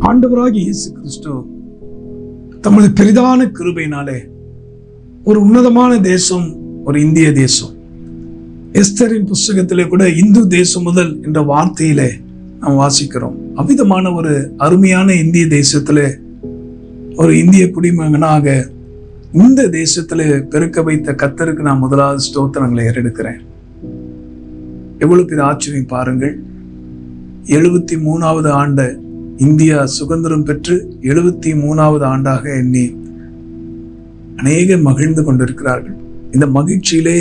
ஆண்டவராகி இயேசு கிறிஸ்து தமது பெரிதான கிருபையினாலே ஒரு உன்னதமான தேசம் ஒரு இந்திய தேசம். எஸ்தரின் புஸ்தகத்திலே கூட இந்து தேசம் முதல் என்ற வார்த்தையிலே நாம் வாசிக்கிறோம். அவ்விதமான ஒரு அருமையான இந்திய தேசத்திலே ஒரு இந்திய குடிமகனாக இந்த தேசத்திலே பெருக்க வைத்த கத்தருக்கு நான் முதலாவது ஸ்தோத்திரங்களை ஏறெடுக்கிறேன். எவ்வளவு பெரிய ஆச்சரியம் பாருங்கள். எழுபத்தி மூணாவது ஆண்டு இந்தியா சுதந்திரம் பெற்று எழுபத்தி மூணாவது ஆண்டாக எண்ணி அநேக மகிழ்ந்து கொண்டிருக்கிறார்கள். இந்த மகிழ்ச்சியிலே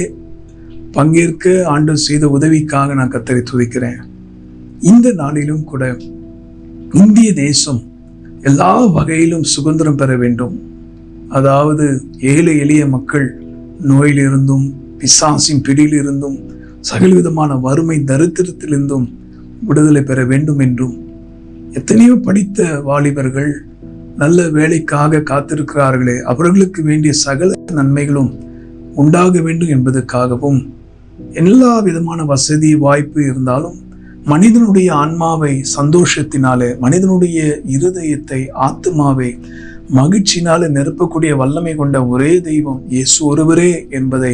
பங்கேற்க ஆண்டு செய்த உதவிக்காக நான் கத்தரை துதிக்கிறேன். இந்த நாளிலும் கூட இந்திய தேசம் எல்லா வகையிலும் சுதந்திரம் பெற வேண்டும். அதாவது ஏழை எளிய மக்கள் நோயிலிருந்தும் பிசாசின் பிடியிலிருந்தும் சகலவிதமான வறுமை தரித்திரத்திலிருந்தும் விடுதலை பெற வேண்டும் என்றும் எத்தனையோ படித்த வாலிபர்கள் நல்ல வேலைக்காக காத்திருக்கிறார்களே. அவர்களுக்கு வேண்டிய சகல நன்மைகளும் உண்டாக வேண்டும் என்பதற்காகவும் எல்லா விதமான வசதி வாய்ப்பு இருந்தாலும் மனிதனுடைய ஆன்மாவை சந்தோஷத்தினாலே மனிதனுடைய இருதயத்தை ஆத்மாவை மகிழ்ச்சினாலே நிரப்பக்கூடிய வல்லமை கொண்ட ஒரே தெய்வம் இயேசு ஒருவரே என்பதை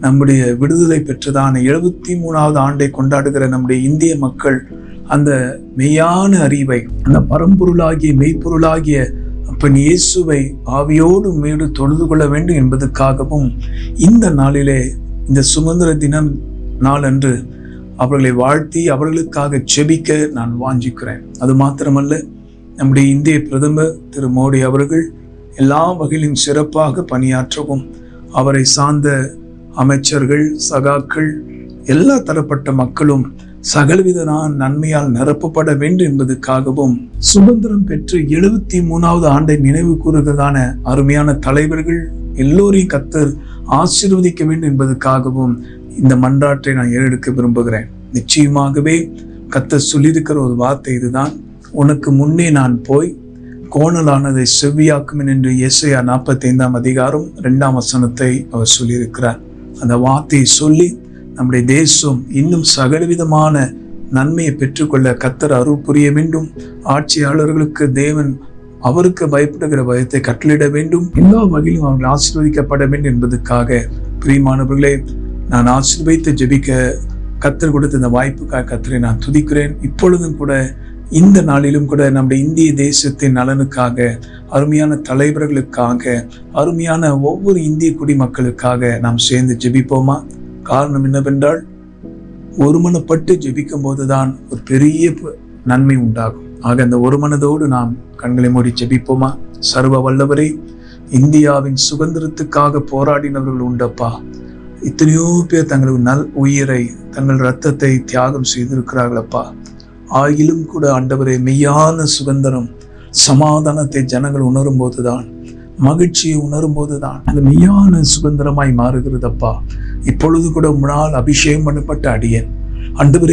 நம்முடைய விடுதலை பெற்றதான எழுபத்தி மூணாவது ஆண்டை கொண்டாடுகிற நம்முடைய இந்திய மக்கள் அந்த மெய்யான அறிவை அந்த பரம்பொருளாகிய மெய்ப்பொருளாகிய அப்பன் இயேசுவை ஆவியோடு மீடு தொழுது கொள்ள வேண்டும் என்பதற்காகவும் இந்த நாளிலே இந்த சுதந்திர தினம் நாளன்று அவர்களை வாழ்த்தி அவர்களுக்காக செபிக்க நான் வாஞ்சிக்கிறேன். அது மாத்திரமல்ல நம்முடைய இந்திய பிரதமர் திரு மோடி அவர்கள் எல்லா வகையிலும் சிறப்பாக பணியாற்றவும் அவரை சார்ந்த அமைச்சர்கள் சகாக்கள் எல்லா தரப்பட்ட மக்களும் சகலவித நன்மையால் நிரப்பப்பட வேண்டும் என்பதற்காகவும் சுதந்திரம் பெற்று எழுபத்தி மூணாவது ஆண்டை நினைவு கூறுகிறதான அருமையான தலைவர்கள் எல்லோரையும் கத்தர் ஆசீர்வதிக்க வேண்டும் என்பதற்காகவும் இந்த மன்றாட்டை நான் ஏறெடுக்க விரும்புகிறேன். நிச்சயமாகவே கத்தர் சொல்லியிருக்கிற ஒரு வார்த்தை இதுதான். உனக்கு முன்னே நான் போய் கோணலானதை செவ்வியாக்கும் என்று இயேசையா நாற்பத்தி ஐந்தாம் அதிகாரம் இரண்டாம் வசனத்தை அவர் சொல்லியிருக்கிறார். அந்த வார்த்தையை சொல்லி நம்முடைய தேசம் இன்னும் சகலவிதமான நன்மையை பெற்றுக்கொள்ள கத்தர் அருள் புரிய வேண்டும். ஆட்சியாளர்களுக்கு தேவன் அவருக்கு பயப்படுகிற பயத்தை கட்டளிட வேண்டும். எல்லா வகையிலும் அவர்கள் ஆசீர்வதிக்கப்பட வேண்டும் என்பதற்காக பிரியமானவர்களே நான் ஆசீர்வதித்து ஜெபிக்க கத்தர் கொடுத்த இந்த வாய்ப்புக்காக கத்தரை நான் துதிக்கிறேன். இப்பொழுதும் கூட இந்த நாளிலும் கூட நம்முடைய இந்திய தேசத்தின் நலனுக்காக அருமையான தலைவர்களுக்காக அருமையான ஒவ்வொரு இந்திய குடிமக்களுக்காக நாம் சேர்ந்து ஜெபிப்போமா? காரணம் என்னவென்றால் ஒருமனப்பட்டு ஜெபிக்கும் போதுதான் ஒரு பெரிய நன்மை உண்டாகும். ஆக அந்த ஒரு மனதோடு நாம் கண்களை மூடி ஜெபிப்போமா? சர்வ வல்லவரே இந்தியாவின் சுதந்திரத்துக்காக போராடினவர்கள் உண்டப்பா. இத்தனையோ பேர் தங்கள் நல் உயிரை தங்கள் ரத்தத்தை தியாகம் செய்திருக்கிறார்களப்பா. ஆயிலும் கூட ஆண்டவரே மெய்யான சுதந்திரம் சமாதானத்தை ஜனங்கள் உணரும் போதுதான் மகிழ்ச்சியை உணரும் போதுதான் அது மெய்யான சுதந்திரமாய் மாறுகிறதப்பா. இப்பொழுது கூட முன்னால் அபிஷேகம் பண்ணப்பட்ட அடியேன்.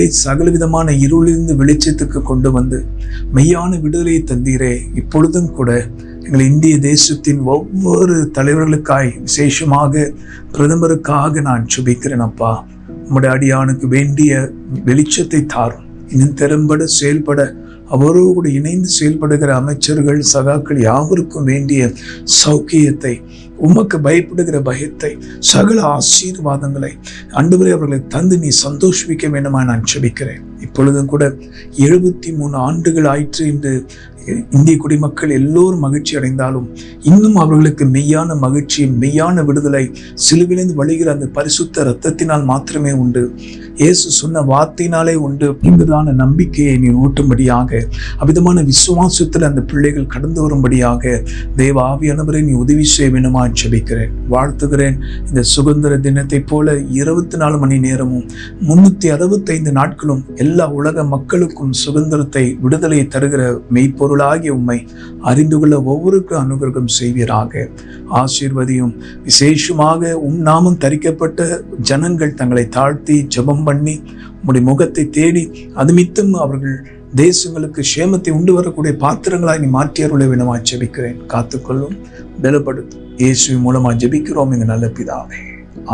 சகல விதமான இருளிலிருந்து வெளிச்சத்துக்கு கொண்டு வந்து மெய்யான விடுதலையை தந்தீரே. இப்பொழுதும் கூட எங்கள் இந்திய தேசத்தின் ஒவ்வொரு தலைவர்களுக்காய் விசேஷமாக பிரதமருக்காக நான் சுபிக்கிறேன் அப்பா உம்முடைய அடியானுக்கு வேண்டிய வெளிச்சத்தை தாரும். இன்னும் திறம்பட செயல்பட அவரோடு கூட இணைந்து செயல்படுகிற அமைச்சர்கள் சகாக்கள் யாவருக்கும் வேண்டிய சௌக்கியத்தை உமக்கு பயப்படுகிற பயத்தை சகல ஆசீர்வாதங்களை அன்றுவரை அவர்களை தந்து நீ சந்தோஷிக்க வேண்டுமா நான் செபிக்கிறேன். இப்பொழுதும் கூட எழுபத்தி மூணு ஆண்டுகள் ஆயிற்று என்று இந்திய குடிமக்கள் எல்லோரும் மகிழ்ச்சி அடைந்தாலும் இன்னும் அவர்களுக்கு மெய்யான மகிழ்ச்சி மெய்யான விடுதலை சிலுவிலிருந்து வழிகிற அந்த பரிசுத்த இரத்தத்தினால் மாத்திரமே உண்டு. இயேசு சொன்ன வார்த்தையினாலே உண்டு. என்பதான நம்பிக்கையை நீ ஊட்டும்படியாக அவிதமான விசுவாசத்தில் அந்த பிள்ளைகள் கடந்து வரும்படியாக தேவ ஆவியானவரை நீ உதவி செய்ய வேண்டுமா ஜபிக்கிறேன். வாழ்த்துகிறேன். இந்த சுதந்திர தினத்தை போல இருபத்தி நாலு மணி நேரமும் முன்னூத்தி அறுபத்தைந்து நாட்களும் எல்லா உலக மக்களுக்கும் சுதந்திரத்தை விடுதலையை தருகிற மெய்ப்பொருள் கடவுளாகி உம்மை அறிந்து கொள்ள ஒவ்வொருக்கும் அனுகிரகம் செய்வீராக. ஆசீர்வதியும் விசேஷமாக உம் நாமம் தரிக்கப்பட்ட ஜனங்கள் தங்களை தாழ்த்தி ஜபம் பண்ணி உம்முடைய முகத்தை தேடி அதுமித்தும் அவர்கள் தேசங்களுக்கு சேமத்தை உண்டு வரக்கூடிய பாத்திரங்களாய் நீ மாற்றியருளை வேணுமா ஜெபிக்கிறேன். காத்துக்கொள்ளும் பலப்படுத்தும் இயேசுவின் மூலமா ஜபிக்கிறோம் எங்க நல்ல பிதாவே.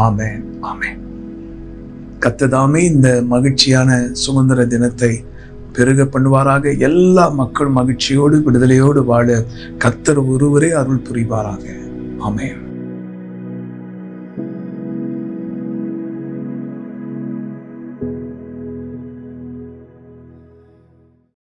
ஆமேன் ஆமேன். கத்ததாமே இந்த மகிழ்ச்சியான சுதந்திர தினத்தை பெருக பண்ணுவாராக. எல்லா மக்கள் மகிழ்ச்சியோடு விடுதலையோடு வாழ கத்தர் ஒருவரே அருள் புரிவாராக. ஆமென்.